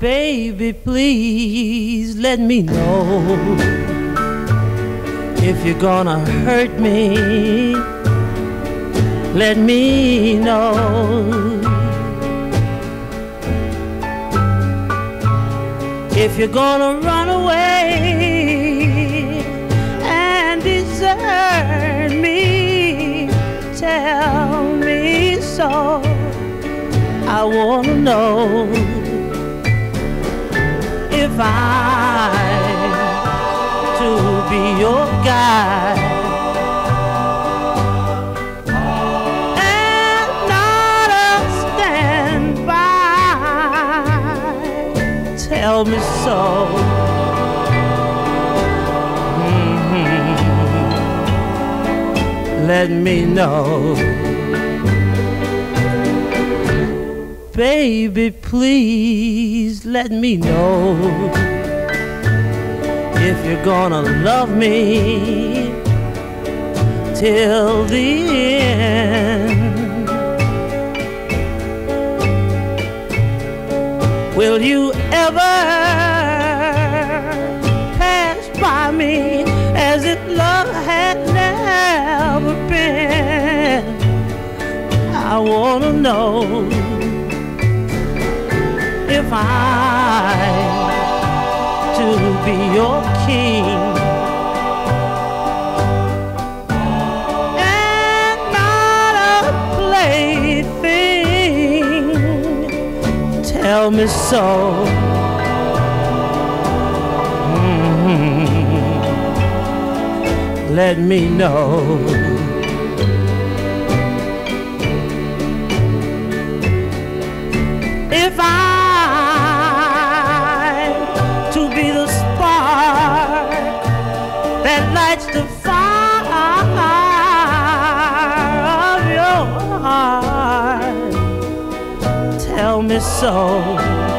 Baby, please let me know if you're gonna hurt me. Let me know if you're gonna run away and desert me. Tell me so. I wanna know to be your guide and not a standby. Tell me so. Mhm. Let me know. Baby, please let me know if you're gonna love me till the end. Will you ever pass by me as if love had never been? I wanna know I to be your king and not a plaything. Tell me so. Mhm. Let me know. If I lights the fire of your heart, tell me so.